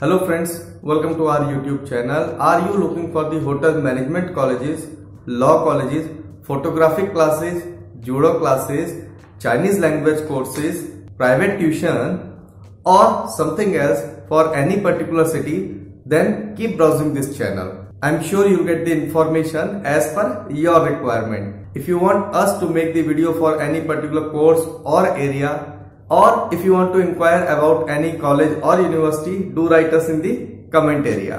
Hello friends, welcome to our YouTube channel. Are you looking for the hotel management colleges, law colleges, photographic classes, judo classes, Chinese language courses, private tuition or something else for any particular city? Then keep browsing this channel. I'm sure you'll get the information as per your requirement. If you want us to make the video for any particular course or area or if you want to inquire about any college or university, do write us in the comment area.